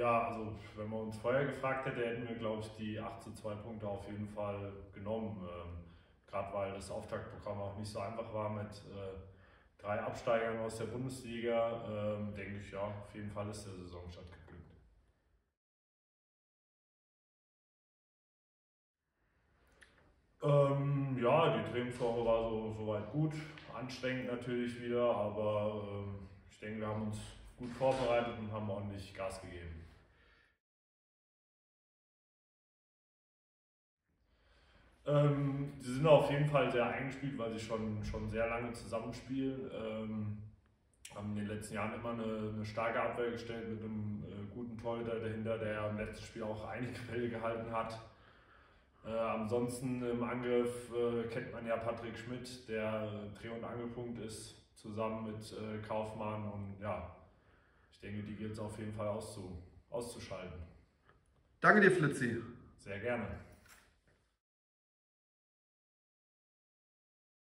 Ja, also wenn man uns vorher gefragt hätte, hätten wir, glaube ich, die 8 zu 2 Punkte auf jeden Fall genommen. Ähm, Gerade weil das Auftaktprogramm auch nicht so einfach war mit äh, drei Absteigern aus der Bundesliga, ähm, denke ich, ja, auf jeden Fall ist der Saisonstart geglückt. Ähm, ja, die Trainingswoche war so soweit gut, anstrengend natürlich wieder, aber ähm, ich denke, wir haben uns gut vorbereitet ordentlich Gas gegeben. Ähm, sie sind auf jeden Fall sehr eingespielt, weil sie schon, schon sehr lange zusammenspielen. Ähm, haben in den letzten Jahren immer eine, eine starke Abwehr gestellt mit einem äh, guten Torhüter dahinter, der im letzten Spiel auch einige Bälle gehalten hat. Äh, ansonsten im Angriff äh, kennt man ja Patrick Schmidt, der Dreh- und Angelpunkt ist, zusammen mit äh, Kaufmann. Und ja, ich denke, die gilt es auf jeden Fall auszu auszuschalten. Danke dir, Flitzi. Sehr gerne.